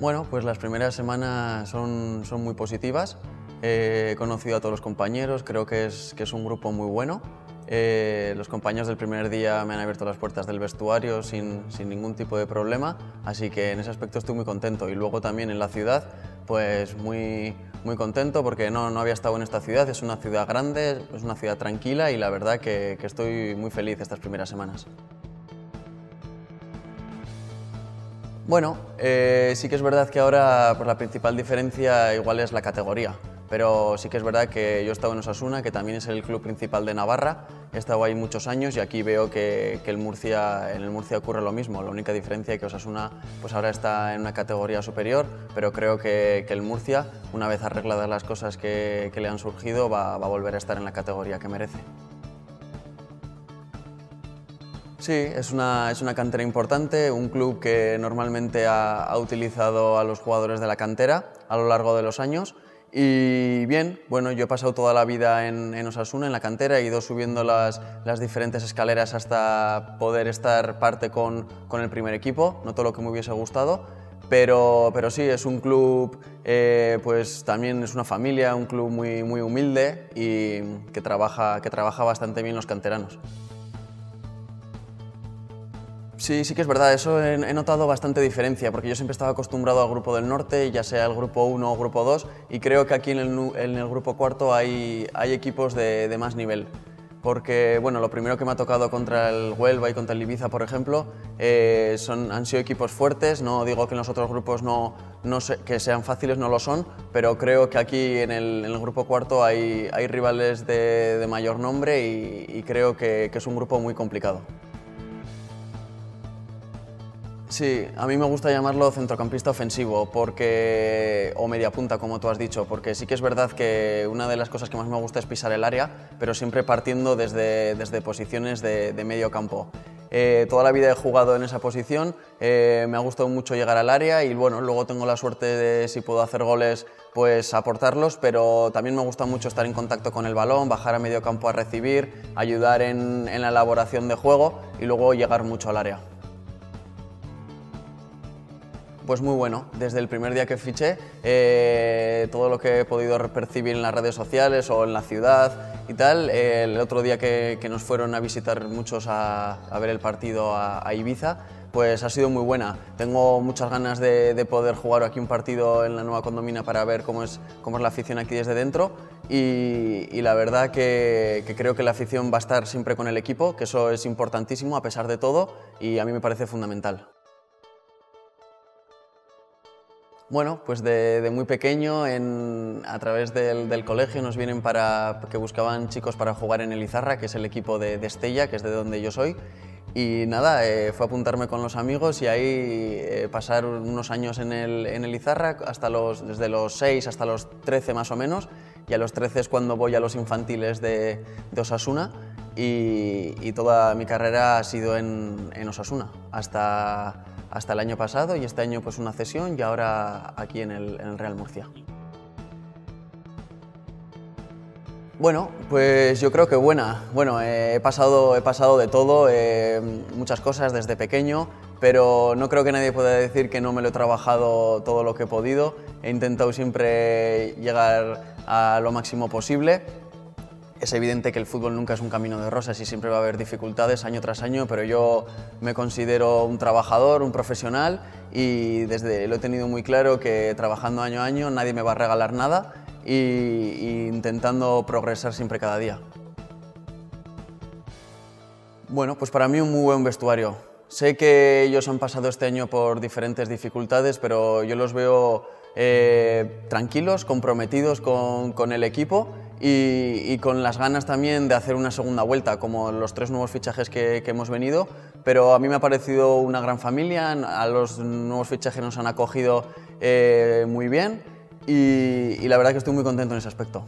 Bueno, pues las primeras semanas son, son muy positivas. he conocido a todos los compañeros, creo que es, que es un grupo muy bueno. Eh, los compañeros del primer día me han abierto las puertas del vestuario sin, sin, ningún tipo de problema, así que en ese aspecto estoy muy contento. Y luego también en la ciudad, pues muy, muy contento porque no, no había estado en esta ciudad, es una ciudad grande, es una ciudad tranquila y la verdad que, que estoy muy feliz estas primeras semanas. Bueno, eh, sí que es verdad que ahora pues, la principal diferencia igual es la categoría, pero sí que es verdad que yo he estado en Osasuna, que también es el club principal de Navarra, he estado ahí muchos años y aquí veo que, el Murcia, en el Murcia ocurre lo mismo, la única diferencia es que Osasuna pues ahora está en una categoría superior, pero creo que, el Murcia, una vez arregladas las cosas que, le han surgido, va a volver a estar en la categoría que merece. Sí, es una, es una cantera importante, un club que normalmente ha, utilizado a los jugadores de la cantera a lo largo de los años. Y bien, bueno, yo he pasado toda la vida en, en Osasuna, en la cantera, he ido subiendo las, las, diferentes escaleras hasta poder estar parte con, con, el primer equipo, no todo lo que me hubiese gustado, pero, pero sí, es un club, eh, pues también es una familia, un club muy, muy humilde y que trabaja, que trabaja bastante bien los canteranos. Sí, sí que es verdad, eso he, notado bastante diferencia, porque yo siempre estaba acostumbrado al grupo del norte, ya sea el grupo 1 o grupo 2, y creo que aquí en el, grupo cuarto hay, equipos de, más nivel. Porque, bueno, lo primero que me ha tocado contra el Huelva y contra el Ibiza, por ejemplo, eh, son, han sido equipos fuertes, no digo que en los otros grupos no, que sean fáciles, no lo son, pero creo que aquí en el, grupo cuarto hay, rivales de, mayor nombre y, creo que es un grupo muy complicado. Sí, a mí me gusta llamarlo centrocampista ofensivo porque o media punta, como tú has dicho, porque sí que es verdad que una de las cosas que más me gusta es pisar el área, pero siempre partiendo desde, desde posiciones de, de medio campo. Eh, toda la vida he jugado en esa posición, eh, me ha gustado mucho llegar al área y bueno, luego tengo la suerte de si puedo hacer goles, pues aportarlos, pero también me gusta mucho estar en contacto con el balón, bajar a medio campo a recibir, ayudar en, en la elaboración de juego y luego llegar mucho al área. Pues muy bueno, desde el primer día que fiché, eh, todo lo que he podido percibir en las redes sociales o en la ciudad y tal, el otro día que, nos fueron a visitar muchos a, ver el partido a, Ibiza, pues ha sido muy buena. Tengo muchas ganas de, de, poder jugar aquí un partido en la nueva condomina para ver cómo es, cómo es la afición aquí desde dentro y, la verdad que creo que la afición va a estar siempre con el equipo, que eso es importantísimo a pesar de todo y a mí me parece fundamental. Bueno, pues de, de muy pequeño, en, a través del, del, colegio, nos vienen para que buscaban chicos para jugar en el Izarra, que es el equipo de, de Estella, que es de donde yo soy. Y nada, eh, fue apuntarme con los amigos y ahí eh, pasar unos años en el, en el Izarra, hasta los, desde los 6 hasta los 13 más o menos. Y a los 13 es cuando voy a los infantiles de, de Osasuna y, y, toda mi carrera ha sido en, en Osasuna, hasta hasta el año pasado y este año pues una cesión y ahora aquí en el, Real Murcia. Bueno, pues yo creo que buena. Bueno, he, pasado, he pasado de todo, eh, muchas cosas desde pequeño, pero no creo que nadie pueda decir que no me lo he trabajado todo lo que he podido. He intentado siempre llegar a lo máximo posible es evidente que el fútbol nunca es un camino de rosas y siempre va a haber dificultades año tras año, pero yo me considero un trabajador, un profesional y desde lo he tenido muy claro que trabajando año a año nadie me va a regalar nada y, intentando progresar siempre cada día. Bueno, pues para mí un muy buen vestuario. Sé que ellos han pasado este año por diferentes dificultades, pero yo los veo eh, tranquilos, comprometidos con el equipo y, y, con las ganas también de hacer una segunda vuelta, como los tres nuevos fichajes que, hemos venido. Pero a mí me ha parecido una gran familia, a los nuevos fichajes nos han acogido eh, muy bien y la verdad que estoy muy contento en ese aspecto.